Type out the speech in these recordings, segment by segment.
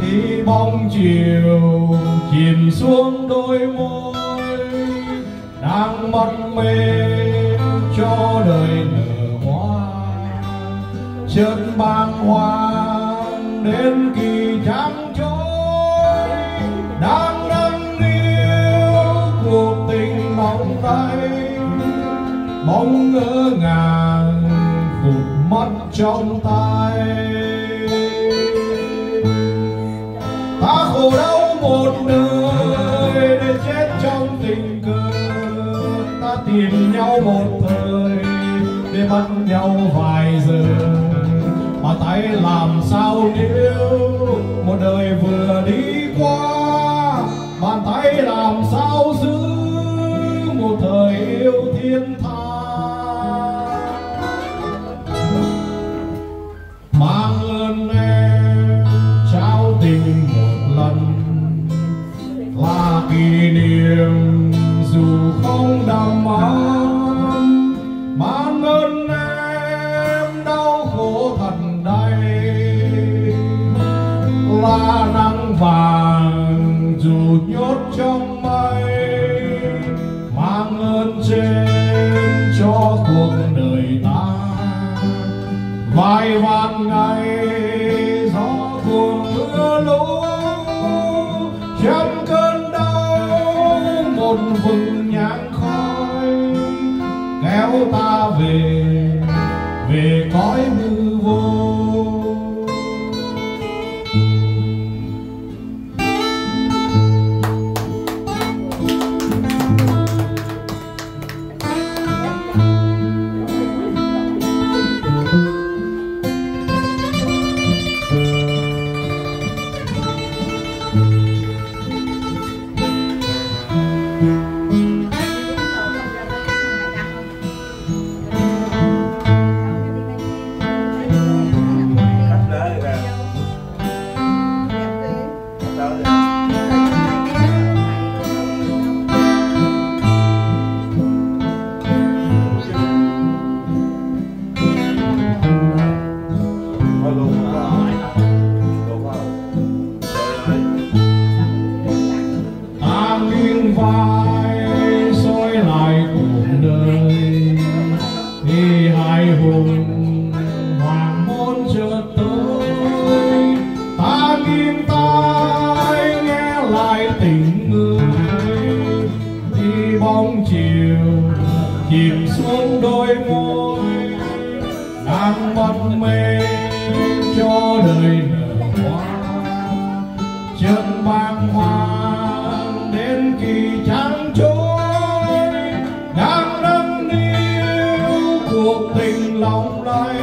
thì bóng chiều chìm xuống đôi môi, đang mất mê cho đời nở hoa. Chợt bàng hoàng đến kỳ trắng trôi, đang nâng niu cuộc tình nóng tay. Bóng ngỡ ngàng vụt mất trong tay. Khổ đau một đời để chết trong tình cờ. Ta tìm nhau một thời để bắt nhau vài giờ. Mà tay làm sao nếu một đời vừa đi qua? Bàn tay làm sao giữ một thời yêu thiên tha? Mang ơn em và kỷ niệm, dù không đầm ấm mang ơn em đau khổ thật đây. là nắng vàng dù nhốt trong mây, mang ơn trên cho cuộc đời ta vài vạn ngày một vừng nhang khói. Kéo ta về về cõi hư vô. Xuống đôi môi đang mất mê cho đời nở hoa. Chân bàng hoàng đến kỳ trắng trôi, đang nâng niu cuộc tình lòng lay.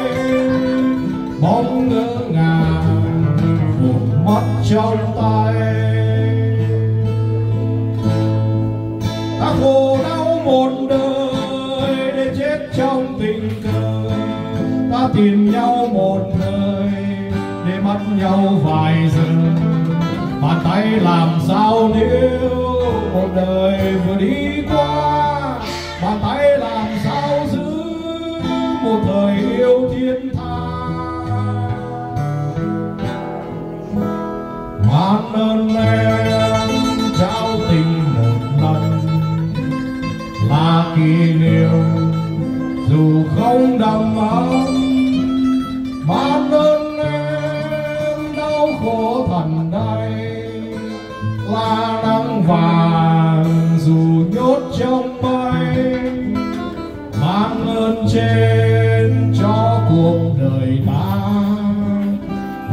Bóng ngỡ ngàng một mắt trong tay. Ta khổ đau một đời tìm nhau một nơi để mất nhau vài giờ. Bàn tay làm sao nếu một đời vừa đi qua? Bàn tay làm sao giữ một thời yêu thiên tha? Mang ơn em trao tình một lần là kỷ niệm. Dù không đầm ấm mang ơn em đau khổ thần đây là nắng vàng dù nhốt trong mây, mang ơn trên cho cuộc đời ta.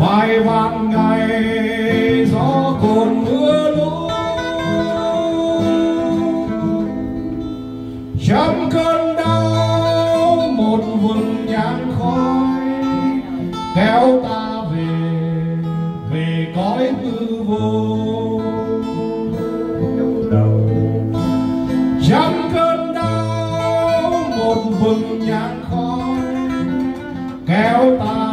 Vài vạn cõi hư vô. Trong cơn đau một vầng nhang khói kéo ta